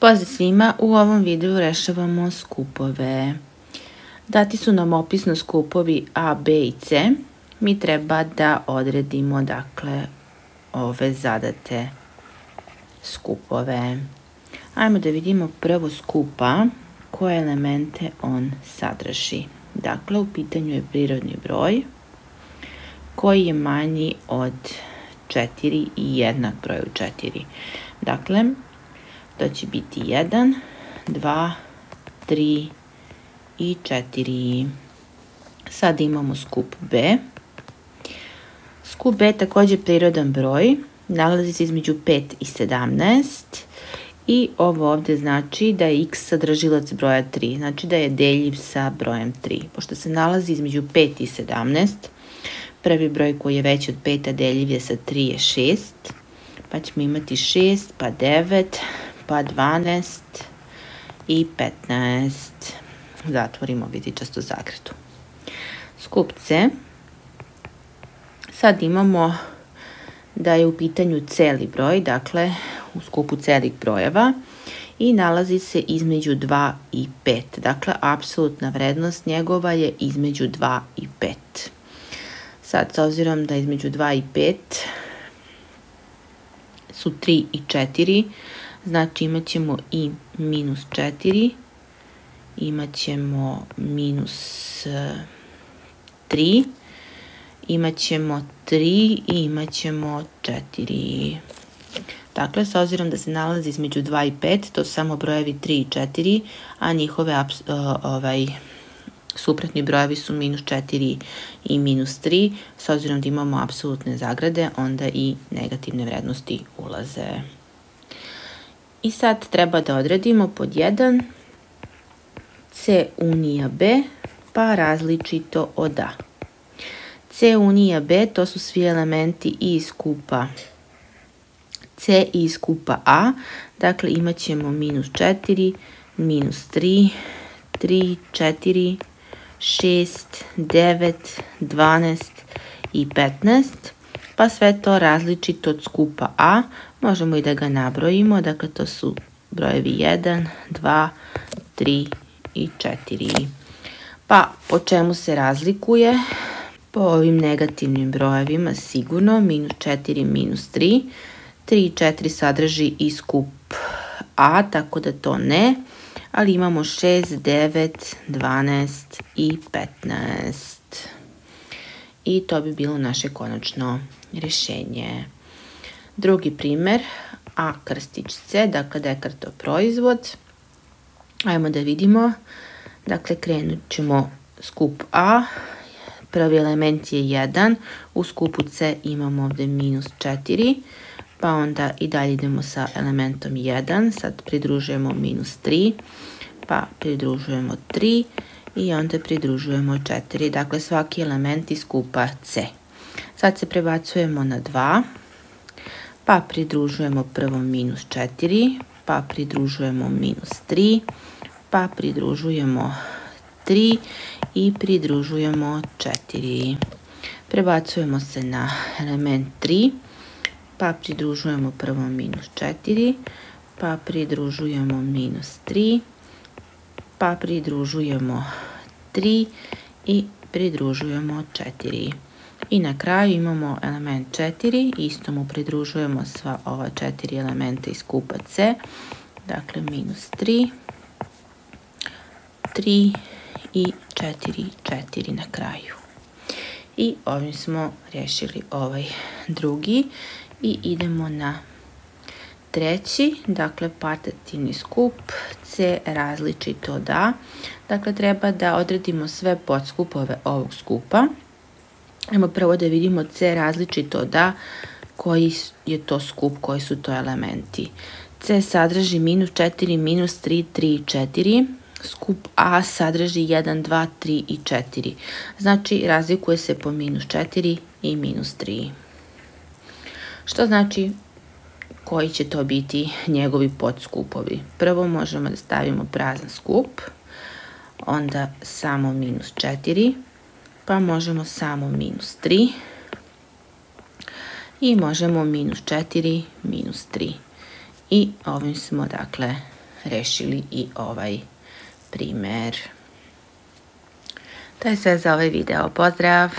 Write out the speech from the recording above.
Pozdrav svima, u ovom videu rešavamo skupove. Dati su nam opisno skupovi A, B i C. Mi treba da odredimo dakle ove zadate skupove. Ajmo da vidimo prvo skupa koje elemente on sadrži. Dakle, u pitanju je prirodni broj koji je manji od 4 i jednak broju 4. Dakle, to će biti 1, 2, 3 i 4. Sad imamo skup B. Skup B je također prirodan broj, nalazi se između 5 i 17 i ovo ovde znači da je x sadržilac broja 3, znači da je deljiv sa brojem 3. Pošto se nalazi između 5 i 17, prvi broj koji je veći od 5, a deljiv je sa 3 je 6, pa ćemo imati 6, pa 9, pa 12 i 15. Zatvorimo vidičastu zagradu. Skup C. Sad imamo da je u pitanju celi broj, dakle u skupu celih brojeva i nalazi se između 2 i 5. Dakle, apsolutna vrednost njegova je između 2 i 5. Sad, s obzirom da između 2 i 5 su 3 i 4, Znači imat ćemo i minus 4, imat ćemo minus 3, imat ćemo 3 i imat ćemo 4. Dakle, s obzirom da se nalazi između 2 i 5, to su samo brojevi 3 i 4, a njihove ovaj, suprotni brojevi su minus 4 i minus 3. S obzirom da imamo apsolutne zagrade, onda i negativne vrednosti ulaze. I sad treba da odredimo pod 1 C unija B pa različito od A. C unija B to su svi elementi iz skupa C iz skupa A. Dakle imat ćemo minus 4, minus 3, 3, 4, 6, 9, 12 i 15 pa sve to različito od skupa A, možemo i da ga nabrojimo, dakle to su brojevi 1, 2, 3 i 4. Pa po čemu se razlikuje? Po ovim negativnim brojevima sigurno, minus 4, minus 3. 3 i 4 sadrži i skup A, tako da to ne, ali imamo 6, 9, 12 i 15. I to bi bilo naše konačno rješenje. Drugi primer, A krstić C, dakle Dekartov proizvod. Ajmo da vidimo. Dakle, krenut ćemo skup A. Prvi element je 1. U skupu C imamo ovde minus 4. Pa onda i dalje idemo sa elementom 1. Sad pridružujemo minus 3. Pa pridružujemo 3. I onda pridružujemo 4. Dakle, svaki element iz skupa C. Sad se prebacujemo na 2, pa pridružujemo prvo minus 4, pa pridružujemo minus 3, pa pridružujemo 3 i pridružujemo 4. Prebacujemo se na element 3, pa pridružujemo prvo minus 4, pa pridružujemo minus 3, pa pridružujemo 3 i pridružujemo 4. I na kraju imamo element 4, isto mu pridružujemo sva ova četiri elementa iz kupa C, dakle minus 3, 3 i 4, 4 na kraju. I ovim smo rješili ovaj drugi i idemo na treći, dakle patativni skup, C različito da. Dakle, treba da odredimo sve podskupove ovog skupa. Ajmo prvo da vidimo C različito da koji je to skup, koji su to elementi. C sadrži minus 4, minus 3, 3 i 4. Skup A sadrži 1, 2, 3 i 4. Znači razlikuje se po minus 4 i minus 3. Što znači koji će to biti njegovi podskupovi. Prvo možemo da stavimo prazan skup, onda samo minus 4, pa možemo samo minus 3 i možemo minus 4, minus 3. I ovim smo, dakle, rešili i ovaj primer. To je sve za ovaj video. Pozdrav!